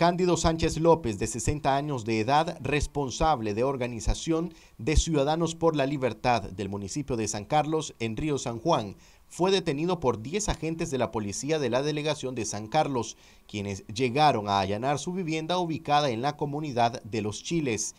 Cándido Sánchez López, de 60 años de edad, responsable de organización de Ciudadanos por la Libertad del municipio de San Carlos, en Río San Juan, fue detenido por 10 agentes de la policía de la delegación de San Carlos, quienes llegaron a allanar su vivienda ubicada en la comunidad de Los Chiles.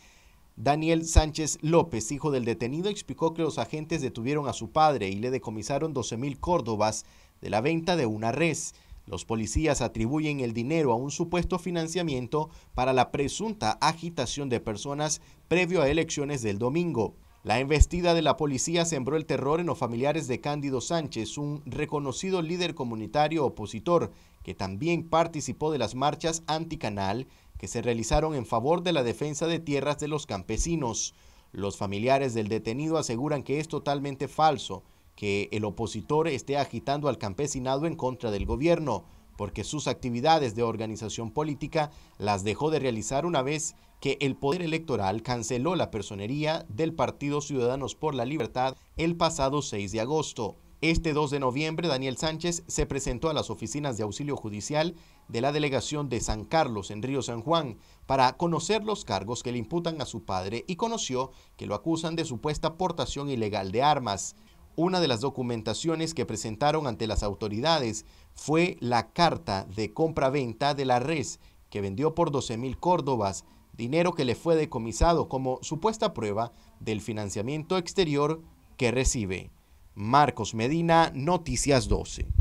Daniel Sánchez López, hijo del detenido, explicó que los agentes detuvieron a su padre y le decomisaron 12 mil córdobas de la venta de una res. Los policías atribuyen el dinero a un supuesto financiamiento para la presunta agitación de personas previo a elecciones del domingo. La embestida de la policía sembró el terror en los familiares de Cándido Sánchez, un reconocido líder comunitario opositor que también participó de las marchas anticanal que se realizaron en favor de la defensa de tierras de los campesinos. Los familiares del detenido aseguran que es totalmente falso que el opositor esté agitando al campesinado en contra del gobierno, porque sus actividades de organización política las dejó de realizar una vez que el Poder Electoral canceló la personería del Partido Ciudadanos por la Libertad el pasado 6 de agosto. Este 2 de noviembre, Daniel Sánchez se presentó a las oficinas de auxilio judicial de la delegación de San Carlos en Río San Juan para conocer los cargos que le imputan a su padre y conoció que lo acusan de supuesta portación ilegal de armas. Una de las documentaciones que presentaron ante las autoridades fue la carta de compra-venta de la res que vendió por 12 mil córdobas, dinero que le fue decomisado como supuesta prueba del financiamiento exterior que recibe. Marcos Medina, Noticias 12.